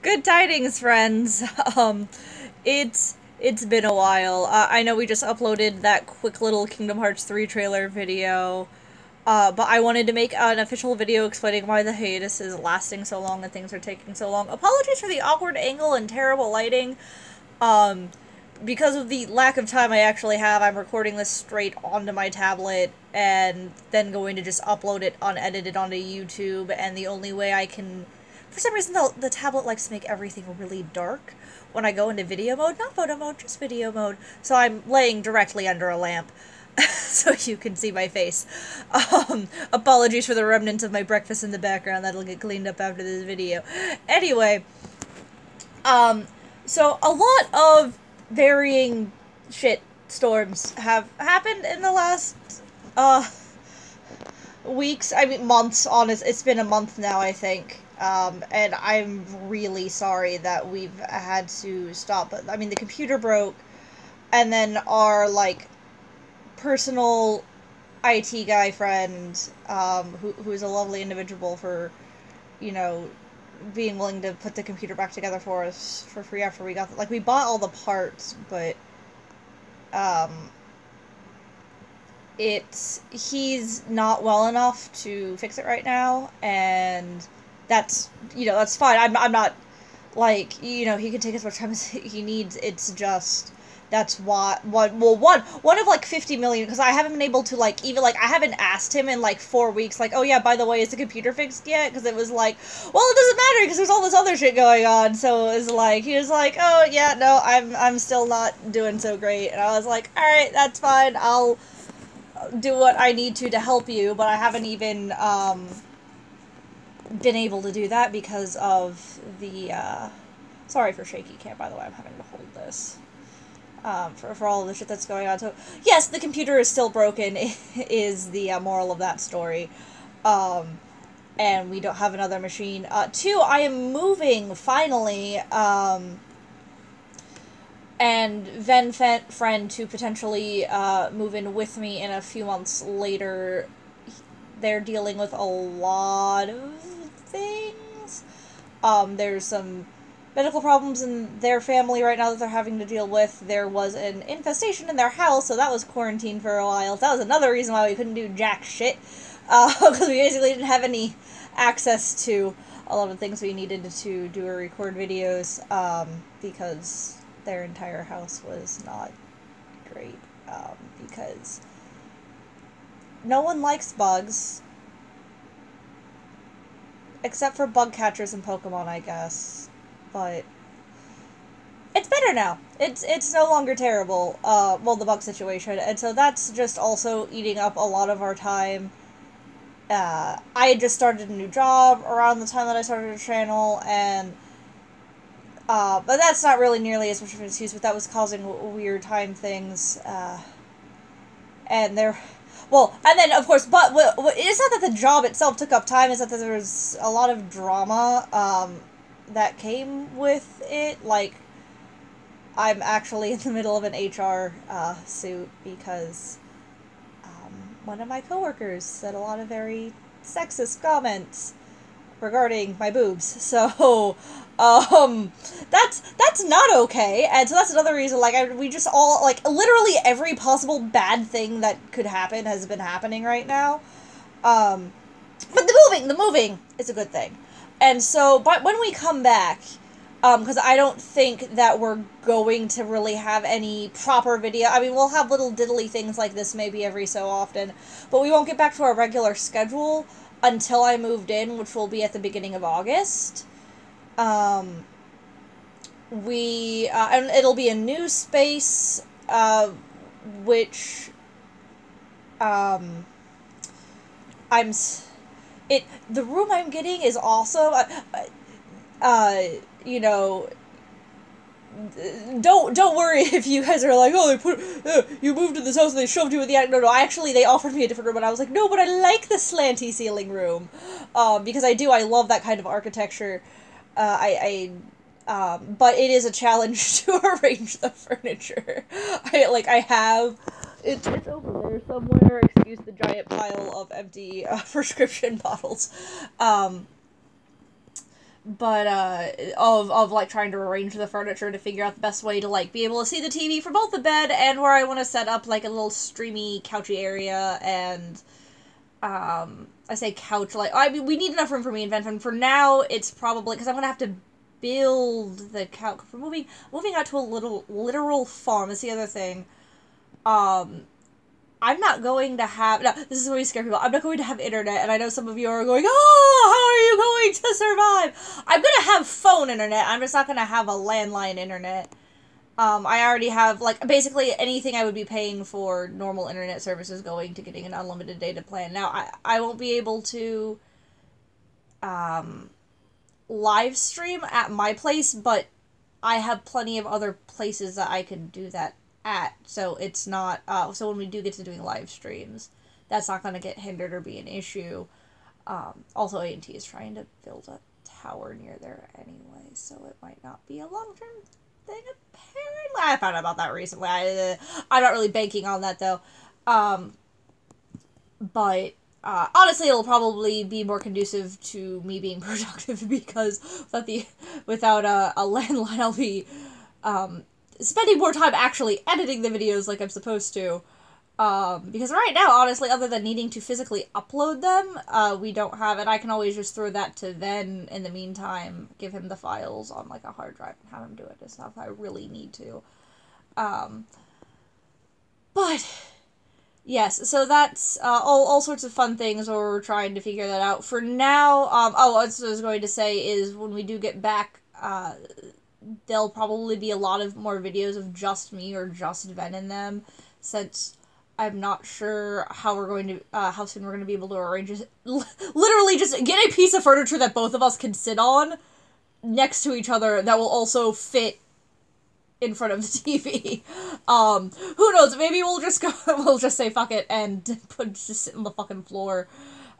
Good tidings, friends. Um, it's it's been a while. Uh, I know we just uploaded that quick little Kingdom Hearts 3 trailer video, uh, but I wanted to make an official video explaining why the hiatus is lasting so long and things are taking so long. Apologies for the awkward angle and terrible lighting. Um, because of the lack of time I actually have, I'm recording this straight onto my tablet and then going to just upload it unedited onto YouTube, and the only way I can for some reason, the, the tablet likes to make everything really dark when I go into video mode. Not photo mode, just video mode. So I'm laying directly under a lamp so you can see my face. Um, apologies for the remnants of my breakfast in the background. That'll get cleaned up after this video. Anyway, um, so a lot of varying shit storms have happened in the last, uh, weeks. I mean, months, honest. It's been a month now, I think. Um, and I'm really sorry that we've had to stop. But I mean, the computer broke, and then our like personal IT guy friend, um, who who is a lovely individual for, you know, being willing to put the computer back together for us for free after we got like we bought all the parts, but um, it's he's not well enough to fix it right now, and that's you know that's fine. I'm I'm not like you know he can take as much time as he needs. It's just that's why one well one one of like 50 million because i haven't been able to like even like i haven't asked him in like four weeks like oh yeah by the way is the computer fixed yet because it was like well it doesn't matter because there's all this other shit going on so it was like he was like oh yeah no i'm i'm still not doing so great and i was like all right that's fine i'll do what i need to to help you but i haven't even um been able to do that because of the, uh, sorry for shaky cam, by the way, I'm having to hold this, um, for, for all the shit that's going on. So, yes, the computer is still broken, is the uh, moral of that story, um, and we don't have another machine. Uh, two, I am moving, finally, um, and Ven friend to potentially, uh, move in with me in a few months later, they're dealing with a lot of things. Um, there's some medical problems in their family right now that they're having to deal with. There was an infestation in their house, so that was quarantined for a while. That was another reason why we couldn't do jack shit, because uh, we basically didn't have any access to a lot of things we needed to do or record videos, um, because their entire house was not great, um, because no one likes bugs, Except for bug catchers and Pokemon, I guess. But it's better now. It's it's no longer terrible. Uh, well, the bug situation, and so that's just also eating up a lot of our time. Uh, I had just started a new job around the time that I started a channel, and uh, but that's not really nearly as much of an excuse. But that was causing weird time things, uh, and there well, and then of course, but it's not that the job itself took up time. Is that there was a lot of drama um, that came with it. Like, I'm actually in the middle of an HR uh, suit because um, one of my coworkers said a lot of very sexist comments regarding my boobs. So, um, that's that's not okay, and so that's another reason. Like, I, we just all like literally every possible bad thing that could happen has been happening right now. Um, but the moving, the moving is a good thing, and so but when we come back. Um, because I don't think that we're going to really have any proper video. I mean, we'll have little diddly things like this maybe every so often, but we won't get back to our regular schedule until I moved in, which will be at the beginning of August. Um, we uh, and it'll be a new space, uh, which um, I'm it. The room I'm getting is also, uh, uh you know, don't don't worry if you guys are like, oh, they put uh, you moved to this house and they shoved you in the attic. No, no, actually they offered me a different room, and I was like, no, but I like the slanty ceiling room, um, because I do. I love that kind of architecture. Uh, I, I um, but it is a challenge to arrange the furniture. I like I have. It's, it's over there somewhere. Excuse the giant pile of empty uh, prescription bottles. Um, but uh of of like trying to arrange the furniture to figure out the best way to like be able to see the TV for both the bed and where I want to set up like a little streamy couchy area and um I say couch like I mean we need enough room for me and Ven for now it's probably because I'm gonna have to build the couch we're moving moving out to a little literal farm is the other thing. Um I'm not going to have. No, this is what we scare people. I'm not going to have internet, and I know some of you are going, "Oh, how are you going to survive?" I'm gonna have phone internet. I'm just not gonna have a landline internet. Um, I already have like basically anything I would be paying for normal internet services going to getting an unlimited data plan. Now I I won't be able to um live stream at my place, but I have plenty of other places that I can do that at. So it's not. Uh, so when we do get to doing live streams, that's not going to get hindered or be an issue. Um, also, AT is trying to build a tower near there anyway, so it might not be a long term thing. Apparently, I found out about that recently. I, uh, I'm not really banking on that though. Um, but uh, honestly, it'll probably be more conducive to me being productive because without the without a, a landline, I'll be um, spending more time actually editing the videos like I'm supposed to. Um, because right now, honestly, other than needing to physically upload them, uh, we don't have it. I can always just throw that to Ven in the meantime, give him the files on like a hard drive and have him do it and stuff I really need to. Um, but yes, so that's uh, all, all sorts of fun things where we're trying to figure that out. For now, um, oh, what I was going to say is when we do get back, uh, there'll probably be a lot of more videos of just me or just Ven in them, since I'm not sure how we're going to, uh, how soon we're going to be able to arrange it. Literally, just get a piece of furniture that both of us can sit on next to each other that will also fit in front of the TV. Um, who knows? Maybe we'll just go. We'll just say fuck it and put just sit on the fucking floor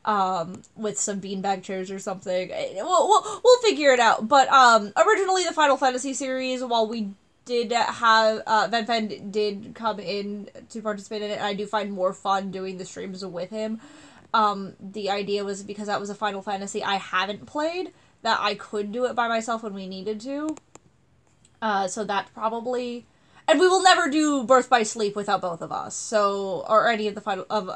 um, with some beanbag chairs or something. Eh, we'll, we'll, we'll figure it out. But um, originally, the Final Fantasy series, while we did have uh, Ven Fen did come in to participate in it, and I do find more fun doing the streams with him. Um, the idea was because that was a Final Fantasy I haven't played that I could do it by myself when we needed to. Uh, so that probably and we will never do Birth by Sleep without both of us. So, or any of the final of uh,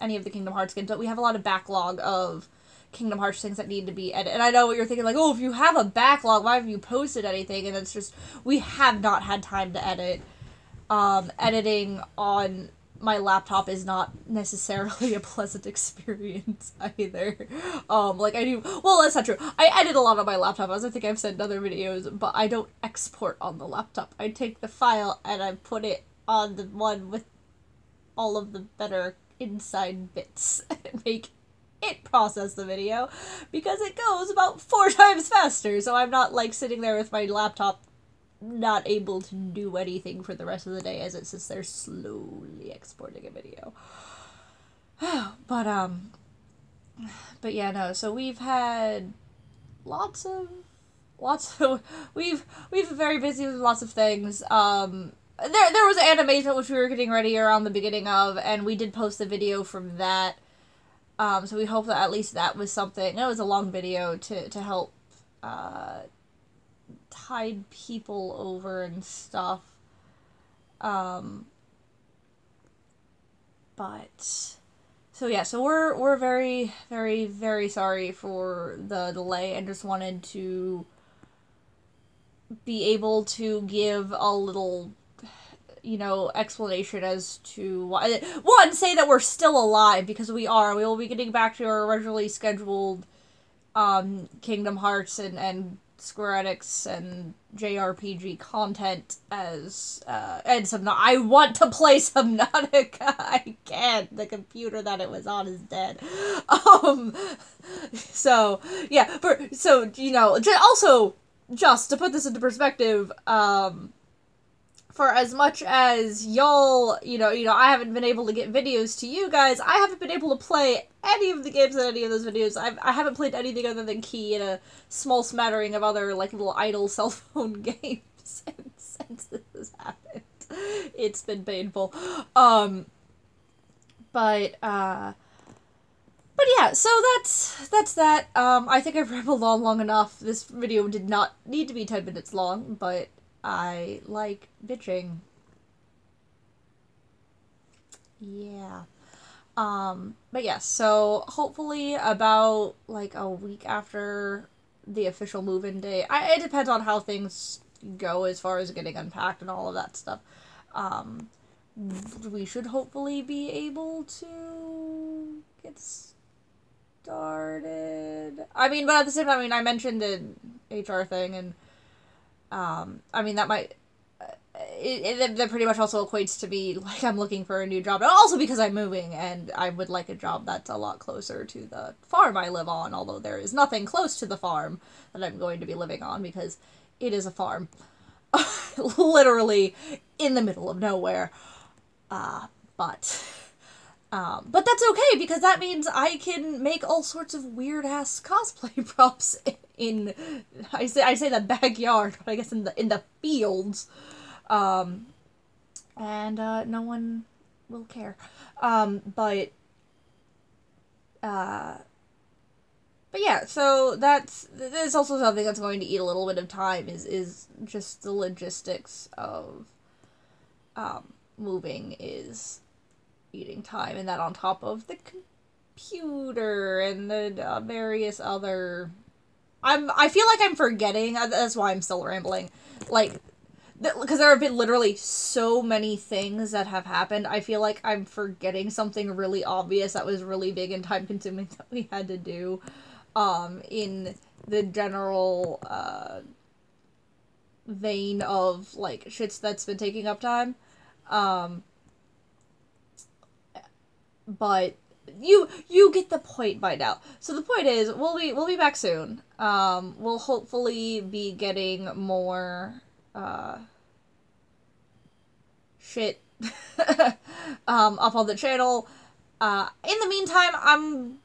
any of the Kingdom Hearts games. But we have a lot of backlog of Kingdom Hearts things that need to be edited. And I know what you're thinking, like, oh, if you have a backlog, why have you posted anything? And it's just we have not had time to edit. Um, editing on my laptop is not necessarily a pleasant experience either. Um, like I do, well, that's not true. I edit a lot on my laptop, as I think I've said in other videos, but I don't export on the laptop. I take the file and I put it on the one with all of the better inside bits and make it process the video because it goes about four times faster. So I'm not like sitting there with my laptop not able to do anything for the rest of the day as it sits there slowly exporting a video. but um but yeah, no. So we've had lots of lots of we've we've been very busy with lots of things. Um there there was Animazement which we were getting ready around the beginning of and we did post a video from that. Um so we hope that at least that was something. It was a long video to to help uh tide people over and stuff. Um, but so yeah, so we're we're very very very sorry for the delay and just wanted to be able to give a little you know explanation as to why one say that we're still alive because we are we will be getting back to our originally scheduled um kingdom hearts and and Square Enix and JRPG content as uh, and some. I want to play Subnautica. I can't. The computer that it was on is dead. Um. So yeah. For so you know. Also, just to put this into perspective. Um for as much as y'all, you know, you know, I haven't been able to get videos to you guys, I haven't been able to play any of the games in any of those videos. I've, I haven't played anything other than Key and a small smattering of other, like, little idle cell phone games since, since this has happened. It's been painful. Um, but, uh, but yeah, so that's that's that. Um, I think I've rambled on long enough. This video did not need to be ten minutes long, but I like bitching. Yeah. Um, but yes, yeah, so hopefully about like a week after the official move-in day. I, it depends on how things go as far as getting unpacked and all of that stuff. Um, we should hopefully be able to get started. I mean, but at the same time, I mean, I mentioned the HR thing, and um, I mean that might it, it, that pretty much also equates to me like I'm looking for a new job, and also because I'm moving and I would like a job that's a lot closer to the farm I live on. Although there is nothing close to the farm that I'm going to be living on because it is a farm, literally in the middle of nowhere. Uh, but. Um, but that's okay because that means I can make all sorts of weird ass cosplay props in I say I say the backyard, but I guess in the in the fields. Um, and uh, no one will care. Um, but uh, but yeah, so that's that's also something that's going to eat a little bit of time is is just the logistics of um, moving is eating time, and that on top of the computer and the uh, various other. I'm. I feel like I'm forgetting. Uh, that's why I'm still rambling. Like because there have been literally so many things that have happened. I feel like I'm forgetting something really obvious that was really big and time consuming that we had to do um, in the general uh, vein of like shits that's been taking up time. Um, but you you get the point by now. So the point is we'll be we'll be back soon. Um, we'll hopefully be getting more uh, shit um, up on the channel. Uh, in the meantime, I'm.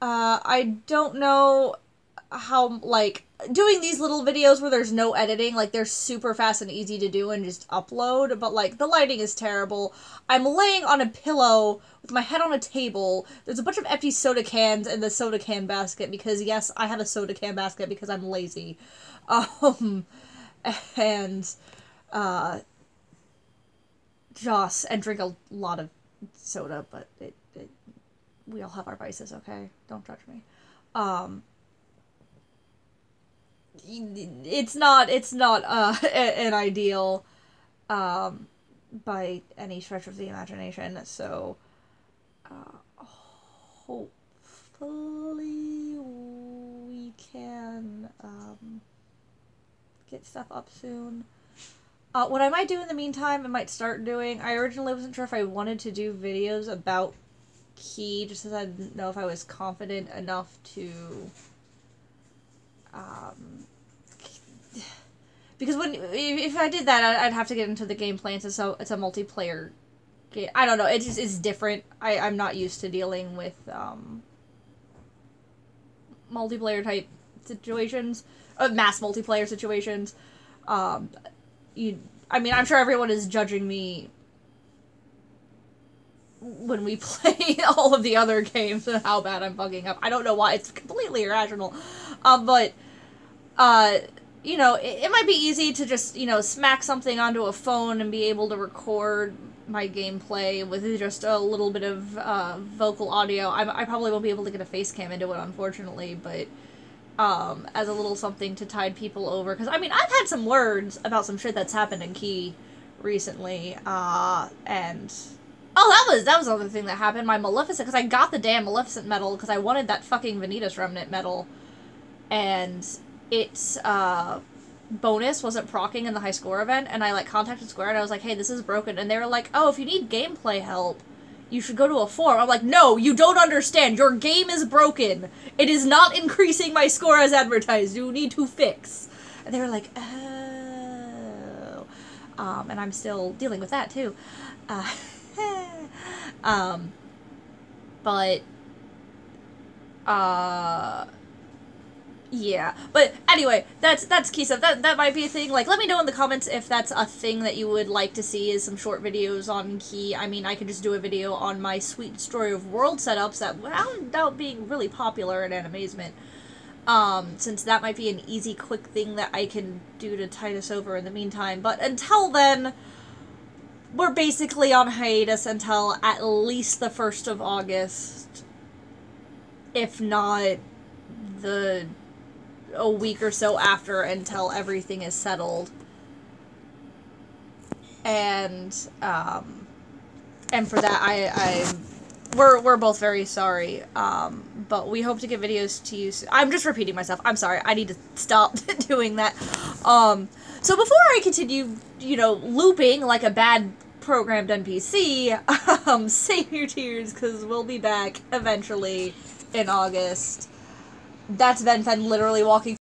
Uh, I don't know how, like, doing these little videos where there's no editing, like, they're super fast and easy to do and just upload, but, like, the lighting is terrible. I'm laying on a pillow with my head on a table. There's a bunch of empty soda cans in the soda can basket because, yes, I have a soda can basket because I'm lazy. Um, and uh, Joss and drink a lot of soda, but it, it we all have our vices, okay? Don't judge me. Um, it's not it's not uh, an ideal um, by any stretch of the imagination. So uh, hopefully we can um, get stuff up soon. Uh, what I might do in the meantime, I might start doing. I originally wasn't sure if I wanted to do videos about Key, just because I didn't know if I was confident enough to. Um, because when if I did that, I'd have to get into the gameplay. It's a it's a multiplayer game. I don't know. It just is different. I I'm not used to dealing with um, multiplayer type situations uh, mass multiplayer situations. Um, you, I mean, I'm sure everyone is judging me when we play all of the other games and how bad I'm fucking up. I don't know why. It's completely irrational. Um, but, uh, you know, it, it, might be easy to just, you know, smack something onto a phone and be able to record my gameplay with just a little bit of uh, vocal audio. I, I probably won't be able to get a face cam into it, unfortunately, but um, as a little something to tide people over. Because, I mean, I've had some words about some shit that's happened in Key recently, uh, and... Oh, that was that was another thing that happened. My Maleficent, because I got the damn Maleficent medal because I wanted that fucking Vanitas Remnant medal, and its uh, bonus wasn't procking in the high score event, and I like contacted Square and I was like, "Hey, this is broken," and they were like, "Oh, if you need gameplay help, you should go to a forum. I'm like, no, you don't understand. Your game is broken. It is not increasing my score as advertised. You need to fix. And they were like, oh. Um, and I'm still dealing with that too. Uh, um, but, uh, Yeah, but anyway, that's that's stuff. That that might be a thing. Like, let me know in the comments if that's a thing that you would like to see. Is some short videos on key. I mean, I could just do a video on my sweet story of world setups that without doubt being really popular in Animazement. Um, since that might be an easy, quick thing that I can do to tide us over in the meantime. But until then, we're basically on hiatus until at least the first of August, if not the a week or so after until everything is settled. And um and for that I I we're we're both very sorry. Um but we hope to get videos to you soon. I'm just repeating myself. I'm sorry. I need to stop doing that. Um so before I continue, you know, looping like a bad programmed NPC, um, save your tears because we'll be back eventually in August. That's Ven Fen literally walking